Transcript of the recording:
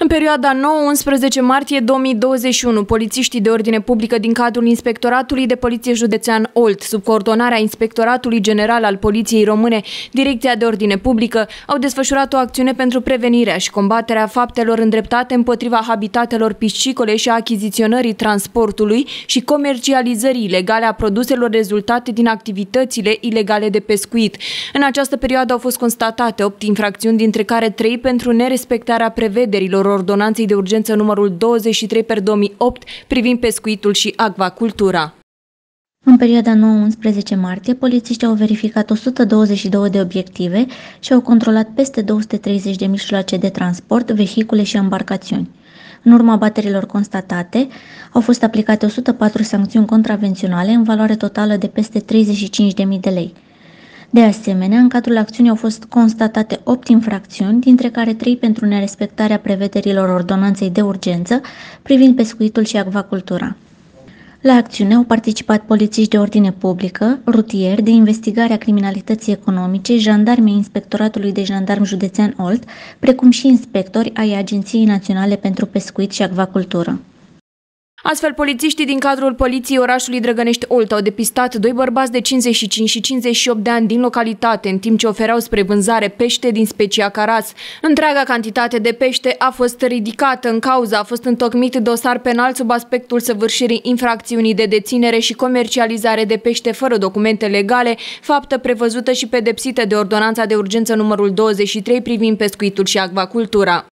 În perioada 9-11 martie 2021, polițiștii de ordine publică din cadrul Inspectoratului de Poliție Județean Olt, sub coordonarea Inspectoratului General al Poliției Române, Direcția de Ordine Publică, au desfășurat o acțiune pentru prevenirea și combaterea faptelor îndreptate împotriva habitatelor piscicole și a achiziționării transportului și comercializării ilegale a produselor rezultate din activitățile ilegale de pescuit. În această perioadă au fost constatate 8 infracțiuni, dintre care 3 pentru nerespectarea prevederilor ordonanței de urgență numărul 23 per 2008 privind pescuitul și acvacultura. În perioada 9-11 martie, polițiștii au verificat 122 de obiective și au controlat peste 230 de mijloace de transport, vehicule și embarcațiuni. În urma baterilor constatate, au fost aplicate 104 sancțiuni contravenționale în valoare totală de peste 35.000 de lei. De asemenea, în cadrul acțiunii au fost constatate 8 infracțiuni, dintre care 3 pentru nerespectarea prevederilor ordonanței de urgență privind pescuitul și acvacultura. La acțiune au participat polițiști de ordine publică, rutieri, de investigare a criminalității economice, jandarmii Inspectoratului de Jandarm Județean Olt, precum și inspectori ai Agenției Naționale pentru Pescuit și Acvacultură. Astfel, polițiștii din cadrul poliției orașului Drăgănești Olt au depistat doi bărbați de 55 și 58 de ani din localitate, în timp ce ofereau spre vânzare pește din specia caras. Întreaga cantitate de pește a fost ridicată în cauză, a fost întocmit dosar penal sub aspectul săvârșirii infracțiunii de deținere și comercializare de pește fără documente legale, faptă prevăzută și pedepsită de ordonanța de urgență numărul 23 privind pescuitul și acvacultura.